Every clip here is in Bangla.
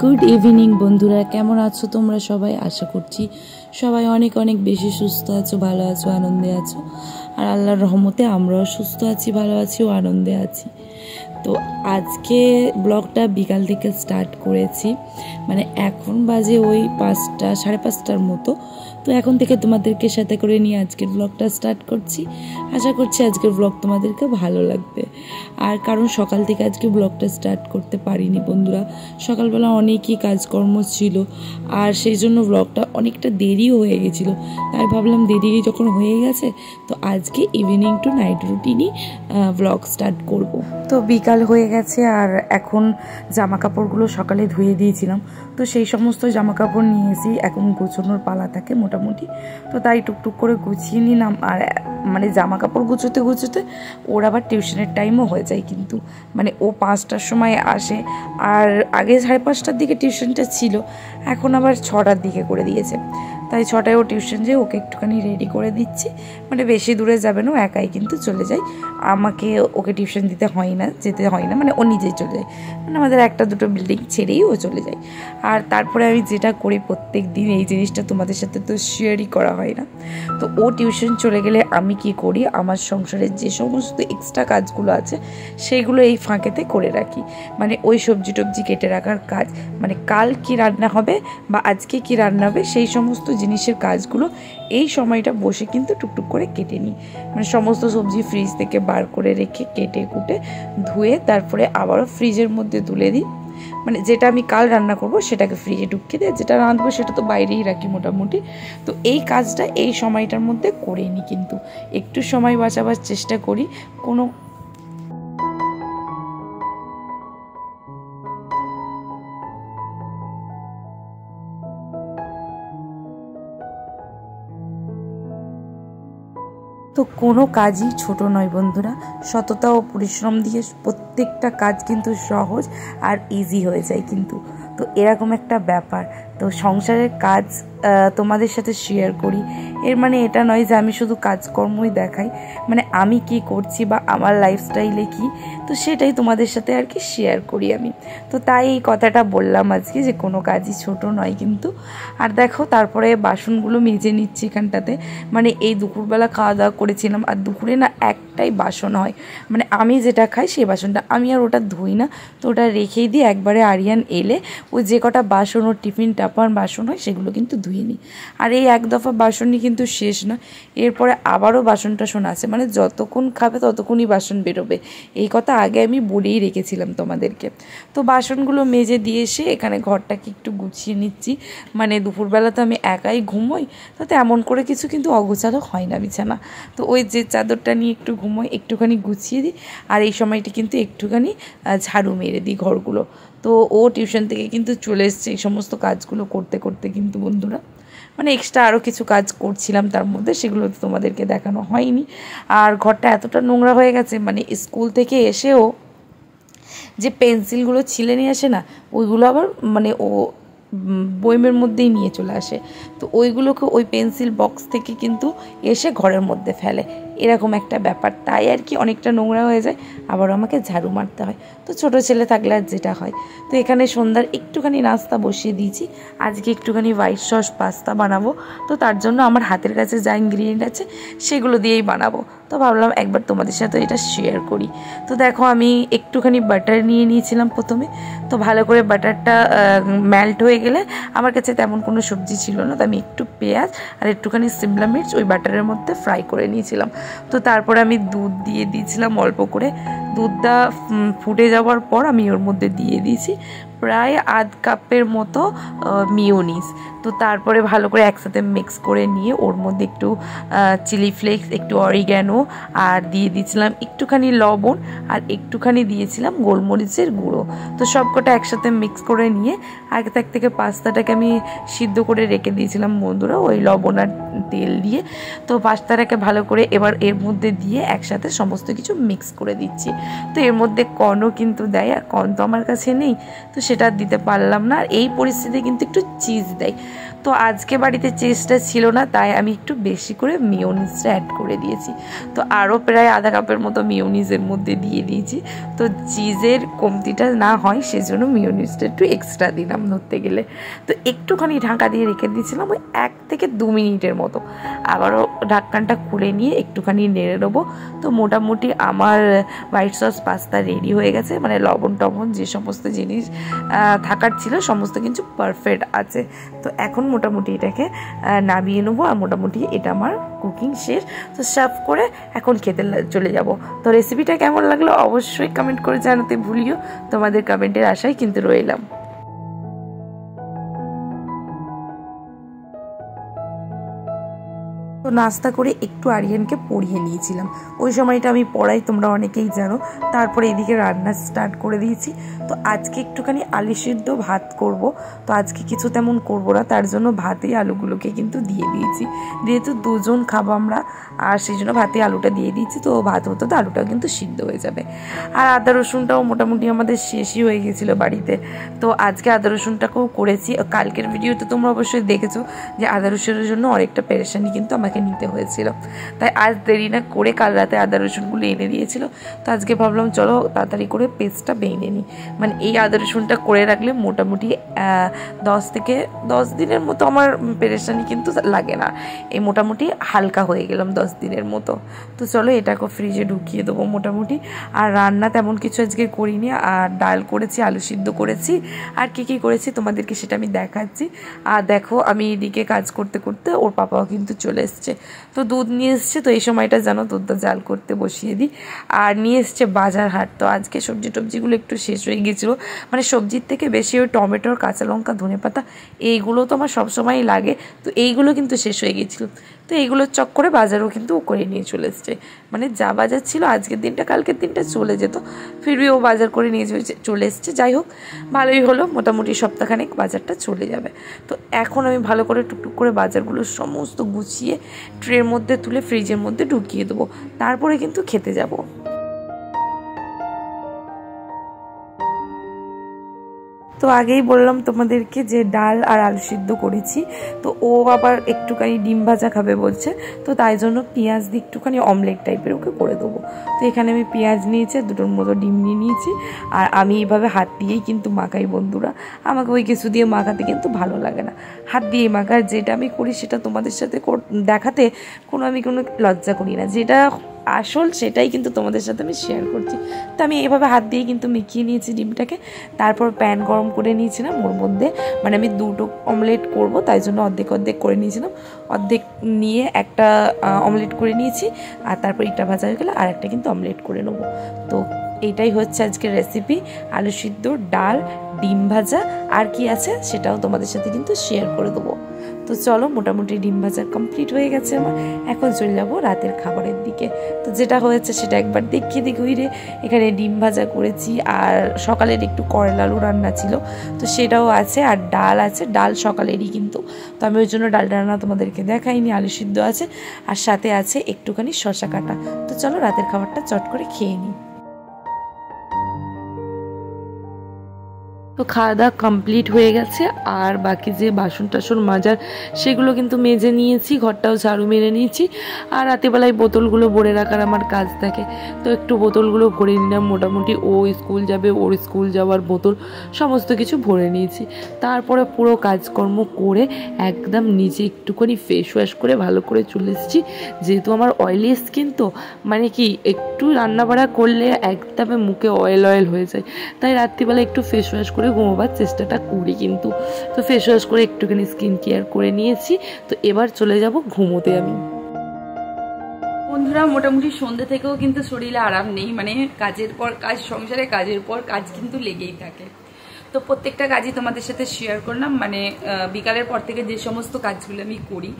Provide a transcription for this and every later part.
গুড ইভিনিং বন্ধুরা। কেমন আছো তোমরা সবাই? আশা করছি সবাই অনেক অনেক বেশি সুস্থ আছো, ভালো আছো, আনন্দে আছো। আর আল্লাহর রহমতে আমরাও সুস্থ আছি, ভালো আছি ও আনন্দে আছি। তো আজকে ব্লগটা বিকাল থেকে স্টার্ট করেছি। মানে এখন বাজে ওই পাঁচটা, সাড়ে পাঁচটার মতো। তো এখন থেকে তোমাদেরকে সাথে করে নিয়ে আজকের ব্লগটা স্টার্ট করছি। আশা করছি আজকের ব্লগ তোমাদেরকে ভালো লাগবে। আর কারণ সকাল থেকে আজকে ব্লগটা স্টার্ট করতে পারিনি বন্ধুরা। সকালবেলা অনেকই কাজকর্ম ছিল আর সেই জন্য ব্লগটা অনেকটা দেরিও হয়ে গেছিল। তাই ভাবলাম দেরি যখন হয়ে গেছে, তো আজকে ইভিনিং টু নাইট রুটিনই ব্লগ স্টার্ট করব। তো বিকাল হয়ে গেছে আর এখন জামা কাপড়গুলো সকালে ধুয়ে দিয়েছিলাম। তো সেই সমস্ত জামা কাপড় নিয়েছি, এখন গোছানোর পালা থাকে মোটামুটি। তো তাই টুকটুক করে গুছিয়ে নিলাম। আর মানে জামা কাপড় গুছোতে গুছোতে ওর আবার টিউশনের টাইমও হয়ে যায় কিন্তু। মানে ও পাঁচটার সময় আসে। আর আগে সাড়ে পাঁচটার দিকে টিউশনটা ছিল, এখন আবার ছটার দিকে করে দিয়েছে। তাই ছটায় ও টিউশন যেয়ে ওকে একটুখানি রেডি করে দিচ্ছি। মানে বেশি দূরে যাবে না, ও একাই কিন্তু চলে যায়। আমাকে ওকে টিউশন দিতে হয় না, যেতে হয় না মানে ও নিজেই চলে যায়। মানে আমাদের একটা দুটো বিল্ডিং ছেড়েই ও চলে যায়। আর তারপরে আমি যেটা করি প্রত্যেক দিন, এই জিনিসটা তোমাদের সাথে তো শেয়ারই করা হয় না। তো ও টিউশন চলে গেলে আমি কি করি, আমার সংসারের যে সমস্ত এক্সট্রা কাজগুলো আছে সেইগুলো এই ফাঁকেতে করে রাখি। মানে ওই সবজি টবজি কেটে রাখার কাজ মানে কাল কি রান্না হবে বা আজকে কি রান্না হবে, সেই সমস্ত জিনিসের কাজগুলো এই সময়টা বসে কিন্তু টুকটুক করে কেটে নিই। মানে সমস্ত সবজি ফ্রিজ থেকে বার করে রেখে কেটে কুটে ধুয়ে তারপরে আবারও ফ্রিজের মধ্যে তুলে দিই। মানে যেটা আমি কাল রান্না করব সেটাকে ফ্রিজে ঢুকিয়ে দেয়, যেটা রাঁধবো সেটা তো বাইরেই রাখি মোটামুটি। তো এই কাজটা এই সময়টার মধ্যে করে নিই কিন্তু। একটু সময় বাঁচাবার চেষ্টা করি, কোনো তো কোনো কাজই ছোট নয় বন্ধুরা। সততা ও পরিশ্রম দিয়ে প্রত্যেকটা কাজ কিন্তু সহজ আর ইজি হয়ে যায় কিন্তু। তো এরকম একটা ব্যাপার। তো সংসারের কাজ তোমাদের সাথে শেয়ার করি। এর মানে এটা নয় যে আমি শুধু কাজকর্মই দেখাই। মানে আমি কি করছি বা আমার লাইফস্টাইলে কি, তো সেটাই তোমাদের সাথে আর কি শেয়ার করি আমি। তো তাই এই কথাটা বললাম আজকে যে কোনো কাজই ছোট নয় কিন্তু। আর দেখো, তারপরে বাসনগুলো মেজে নিচ্ছি এখানটাতে। মানে এই দুপুরবেলা খাওয়া দাওয়া করেছিলাম, আর দুপুরে না একটাই বাসন হয়। মানে আমি যেটা খাই সেই বাসনটা আমি আর ওটা ধুই না। তো ওটা রেখেই দিই। একবারে আরিয়ান এলে ওই যে কটা বাসন ওর টিফিন টাপার বাসন হয়, সেগুলো কিন্তু ধুয়ে নিই। আর এই এক দফা বাসনই কিন্তু শেষ না। এরপরে আবারও বাসন টাসন আছে মানে যতক্ষণ খাবে ততক্ষণই বাসন বেরোবে। এই কথা আগে আমি বলেই রেখেছিলাম তোমাদেরকে। তো বাসনগুলো মেজে দিয়ে এসে এখানে ঘরটাকে একটু গুছিয়ে নিচ্ছি। মানে দুপুরবেলা তো আমি একাই ঘুমোই, তো তেমন করে কিছু কিন্তু অগোছালো হয় না বিছানা। তো ওই যে চাদরটা নিয়ে একটু ঘুমোই, একটুখানি গুছিয়ে দিই। আর এই সময়টি কিন্তু একটুখানি ঝাড়ু মেরে দিই ঘরগুলো। তো ও টিউশন থেকে কিন্তু চলে এসছে এই সমস্ত কাজগুলো করতে করতে কিন্তু বন্ধুরা। মানে এক্সট্রা আরও কিছু কাজ করছিলাম তার মধ্যে সেগুলো তো তোমাদেরকে দেখানো হয়নি। আর ঘরটা এতটা নোংরা হয়ে গেছে মানে স্কুল থেকে এসেও যে পেন্সিলগুলো ছিলে নিয়ে আসে না, ওইগুলো আবার মানে ও বইমের মধ্যেই নিয়ে চলে আসে। তো ওইগুলোকে ওই পেন্সিল বক্স থেকে কিন্তু এসে ঘরের মধ্যে ফেলে। এরকম একটা ব্যাপার। তাই আর কি অনেকটা নোংরা হয়ে যায় আবার আমাকে ঝাড়ু মারতে হয়। তো ছোট ছেলে থাকলে আর যেটা হয়। তো এখানে সন্ধ্যার একটুখানি নাস্তা বসিয়ে দিয়েছি। আজকে একটুখানি হোয়াইট সস পাস্তা বানাবো। তো তার জন্য আমার হাতের কাছে যা ইনগ্রিডিয়েন্ট আছে, সেগুলো দিয়েই বানাবো। তো ভাবলাম একবার তোমাদের সাথে এটা শেয়ার করি। তো দেখো আমি একটুখানি বাটার নিয়ে নিয়েছিলাম প্রথমে। তো ভালো করে বাটারটা মেল্ট হয়ে গেলে আমার কাছে তেমন কোনো সবজি ছিল না। তো আমি একটু পেঁয়াজ আর একটুখানি সিমলা মির্চ ওই বাটারের মধ্যে ফ্রাই করে নিয়েছিলাম। তো তারপরে আমি দুধ দিয়ে দিয়েছিলাম অল্প করে। দুধটা ফুটে যাওয়ার পর আমি ওর মধ্যে দিয়ে দিয়েছি প্রায় আধ কাপের মতো মিওনিস তো তারপরে ভালো করে একসাথে মিক্স করে নিয়ে ওর মধ্যে একটু চিলি ফ্লেক্স একটু অরিগ্যানো আর দিয়ে দিয়েছিলাম একটুখানি লবণ আর একটুখানি দিয়েছিলাম গোলমরিচের গুঁড়ো। তো সবকটা একসাথে মিক্স করে নিয়ে আগে থাক থেকে পাস্তাটাকে আমি সিদ্ধ করে রেখে দিয়েছিলাম বন্ধুরা, ওই লবণ আর তেল দিয়ে তো পাস্তাটাকে ভালো করে এবার এর মধ্যে দিয়ে একসাথে সমস্ত কিছু মিক্স করে দিচ্ছি। তো এর মধ্যে কর্নও কিন্তু দেয় আর কর্ন তো আমার কাছে নেই, তো সেটা দিতে পারলাম না। আর এই পরিস্থিতি কিন্তু একটু চিজ দেয়। তো আজকে বাড়িতে চেস্টটা ছিল না, তাই আমি একটু বেশি করে মিওনিসটা অ্যাড করে দিয়েছি। তো আরও প্রায় আধা কাপের মতো মিওনিসের মধ্যে দিয়ে দিয়েছি। তো চিজের কমতিটা না হয়, সেজন্য মিওনিসটা একটু এক্সট্রা দিলাম ধরতে গেলে। তো একটুখানি ঢাকা দিয়ে রেখে দিয়েছিলাম, ওই এক থেকে দু মিনিটের মতো। আবারও ঢাক্কানটা খুলে নিয়ে একটুখানি নেড়ে নেব। তো মোটামুটি আমার হোয়াইট সস পাস্তা রেডি হয়ে গেছে মানে লবণ টবণ যে সমস্ত জিনিস থাকার ছিল, সমস্ত কিছু পারফেক্ট আছে। তো এখন মোটামুটি এটাকে নামিয়ে নেব আর মোটামুটি এটা আমার কুকিং শেষ। তো সার্ভ করে এখন খেতে চলে যাব। তো রেসিপিটা কেমন লাগল অবশ্যই কমেন্ট করে জানাতে ভুলিও। তোমাদের কমেন্টের আশায় কিন্তু রইলাম। নাস্তা করে একটু আরিয়ানকে পড়িয়ে নিয়েছিলাম। ওই সময়টা আমি পড়াই, তোমরা অনেকেই জানো। তারপরে এদিকে রান্না স্টার্ট করে দিয়েছি। তো আজকে একটুখানি আলু সিদ্ধ ভাত করব। তো আজকে কিছু তেমন করব না, তার জন্য ভাতেই আলুগুলোকে কিন্তু দিয়ে দিয়েছি। যেহেতু দুজন খাব আমরা, আর সেই জন্য ভাতে আলুটা দিয়ে দিয়েছি, তো ভাত হতো তো আলুটাও কিন্তু সিদ্ধ হয়ে যাবে। আর আদা রসুনটাও মোটামুটি আমাদের শেষই হয়ে গেছিল বাড়িতে। তো আজকে আদা রসুনটাকেও করেছি। কালকের ভিডিওতে তোমরা অবশ্যই দেখেছ যে আদা রসুনের জন্য অনেকটা পেরেশানি কিন্তু আমাকে নিতে হয়েছিল। তাই আজ দেরি না করে কাল রাতে আদা রসুনগুলো এনে দিয়েছিল। তো আজকে ভাবলাম, চলো তাড়াতাড়ি করে পেস্টটা বেঁধে নিই। মানে এই আদা রসুনটা করে রাখলে মোটামুটি দশ থেকে দশ দিনের মতো আমার পেরেশানি কিন্তু লাগে না। এই মোটামুটি হালকা হয়ে গেলাম দশ দিনের মতো। তো চলো এটাকে ফ্রিজে ঢুকিয়ে দেবো মোটামুটি। আর রান্না তেমন কিছু আজকে করিনি। আর ডাল করেছি, আলু সিদ্ধ করেছি। আর কী কী করেছি তোমাদেরকে সেটা আমি দেখাচ্ছি। আর দেখো, আমি এদিকে কাজ করতে করতে ওর পাপাও কিন্তু চলে এসছে। তো দুধ নিয়ে এসছে, তো এই সময়টা যেন দুধটা জাল করতে বসিয়ে দিই। আর নিয়ে এসছে বাজার হাট। তো আজকে সবজি টবজিগুলো একটু শেষ হয়ে গেছিল। মানে সবজির থেকে বেশি ওই টমেটোর, কাঁচা লঙ্কা ধনে পাতা এইগুলো তো আমার সবসময়ই লাগে। তো এইগুলো কিন্তু শেষ হয়ে গিয়েছিল তো এইগুলোর চক করে বাজারও কিন্তু ও করে নিয়ে চলে এসছে। মানে যা বাজার ছিল, আজকের দিনটা কালকের দিনটা চলে যেত। ফিরবি ও বাজার করে নিয়ে চলে এসছে। যাই হোক, ভালোই হলো। মোটামুটি সপ্তাহখানেক বাজারটা চলে যাবে। তো এখন আমি ভালো করে টুকটুক করে বাজারগুলো সমস্ত গুছিয়ে ট্রের মধ্যে তুলে ফ্রিজের মধ্যে ঢুকিয়ে দেবো। তারপরে কিন্তু খেতে যাব। তো আগেই বললাম তোমাদেরকে যে ডাল আর আলু সিদ্ধ করেছি। তো ও আবার একটুখানি ডিম ভাজা খাবে বলছে। তো তাই জন্য পেঁয়াজ দিয়ে একটুখানি অমলেট টাইপের ওকে করে দেবো। তো এখানে আমি পেঁয়াজ নিয়েছি, দুটোর মতো ডিম নিয়ে নিয়েছি। আর আমি এইভাবে হাত দিয়েই কিন্তু মাখাই বন্ধুরা। আমাকে ওই কিছু দিয়ে মাখাতে কিন্তু ভালো লাগে না। হাত দিয়ে মাখার যেটা আমি করি সেটা তোমাদের সাথে দেখাতে কোনো আমি কোনো লজ্জা করি না। যেটা আসল সেটাই কিন্তু তোমাদের সাথে আমি শেয়ার করছি। তো আমি এভাবে হাত দিয়ে কিন্তু মিখিয়ে নিয়েছি ডিমটাকে। তারপর প্যান গরম করে নিয়েছিলাম ওর মধ্যে। মানে আমি দুটো অমলেট করব, তাই জন্য অর্ধেক অর্ধেক করে নিয়েছিলাম। অর্ধেক নিয়ে একটা অমলেট করে নিয়েছি। আর তারপর ইটা ভাজা হয়ে গেলে আর একটা কিন্তু অমলেট করে নেব। তো এইটাই হচ্ছে আজকের রেসিপি আলু সিদ্ধ, ডাল, ডিম ভাজা। আর কি আছে সেটাও তোমাদের সাথে কিন্তু শেয়ার করে দেবো। তো চলো, মোটামুটি ডিম ভাজা কমপ্লিট হয়ে গেছে আমার। এখন চলে যাব রাতের খাবারের দিকে। তো যেটা হয়েছে সেটা একবার দেখিয়ে দিই ঘুরে। এখানে ডিম ভাজা করেছি আর সকালের একটু করলা আলু রান্না ছিল। তো সেটাও আছে আর ডাল আছে, ডাল সকালেরই কিন্তু। তো আমি ওই জন্য ডাল রান্না তোমাদেরকে দেখাইনি, আলু সিদ্ধ আছে। আর সাথে আছে একটুখানি শশা কাটা। তো চলো রাতের খাবারটা চট করে খেয়ে নিই। তো খাওয়া দাওয়া কমপ্লিট হয়ে গেছে। আর বাকি যে বাসন টাসন মাজার, সেগুলো কিন্তু মেজে নিয়েছি, ঘরটাও ঝাড়ু মেরে নিয়েছি। আর রাতেবেলায় বোতলগুলো ভরে রাখার আমার কাজ থাকে। তো একটু বোতলগুলো ভরে নিলাম। মোটামুটি ও স্কুল যাবে, ওর স্কুল যাওয়ার বোতল সমস্ত কিছু ভরে নিয়েছি। তারপরে পুরো কাজকর্ম করে একদম নিজে একটুখানি ফেস ওয়াশ করে ভালো করে চলে এসেছি। যেহেতু আমার অয়েলি স্কিন তো মানে কি একটু রান্নাবাড়া করলে একদমে মুখে অয়েল অয়েল হয়ে যায়। তাই রাত্রিবেলা একটু ফেস ওয়াশ করে ঘুমোবার চেষ্টাটা করি কিন্তু। তো ফেস ওয়াশ করে একটুখানি স্কিন কেয়ার করে নিয়েছি। তো এবার চলে যাব ঘুমোতে আমি। বন্ধুরা, মোটামুটি সন্ধ্যে থেকেও কিন্তু শরীরে আরাম নেই। মানে কাজের পর কাজ, সংসারে কাজের পর কাজ কিন্তু লেগেই থাকে। তো প্রত্যেকটা কাজই তোমাদের সাথে শেয়ার করলাম। মানে বিকালের পর থেকে যে সমস্ত কাজগুলো আমি করি,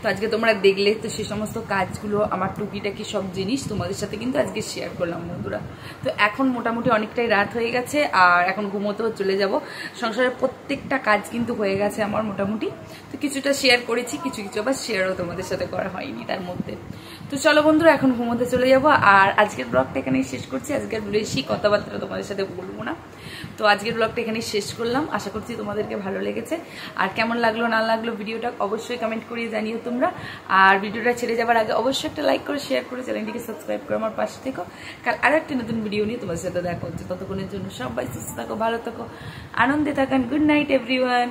তো আজকে তোমরা দেখলে তো সে সমস্ত কাজগুলো, আমার টুকিটাকি সব জিনিস তোমাদের সাথে কিন্তু আজকে শেয়ার করলাম বন্ধুরা। তো এখন মোটামুটি অনেকটাই রাত হয়ে গেছে, আর এখন ঘুমোতেও চলে যাব। সংসারের প্রত্যেকটা কাজ কিন্তু হয়ে গেছে আমার মোটামুটি। তো কিছুটা শেয়ার করেছি, কিছু কিছু আবার শেয়ারও তোমাদের সাথে করা হয়নি তার মধ্যে। তো চলো বন্ধুরা, এখন ঘুমোতে চলে যাব। আর আজকের ব্লগটা এখানেই শেষ করছি। আজকের বেশি কথাবার্তা তোমাদের সাথে বলব না। তো আজকের ব্লগটা এখানে এখানেই শেষ করলাম। আশা করছি তোমাদেরকে ভালো লেগেছে। আর কেমন লাগল, না লাগল ভিডিওটা অবশ্যই কমেন্ট করিয়ে জানিও তোমরা। আর ভিডিওটা ছেড়ে যাবার আগে অবশ্যই একটা লাইক করে শেয়ার করে, চ্যানেলটিকে সাবস্ক্রাইব করে আমার পাশে থেকো। কাল আর একটা নতুন ভিডিও নিয়ে তোমার সাথে দেখা হচ্ছে। ততক্ষণের জন্য সবাই সুস্থ থাকো, ভালো থাকো। আনন্দে থাকেন। Good night everyone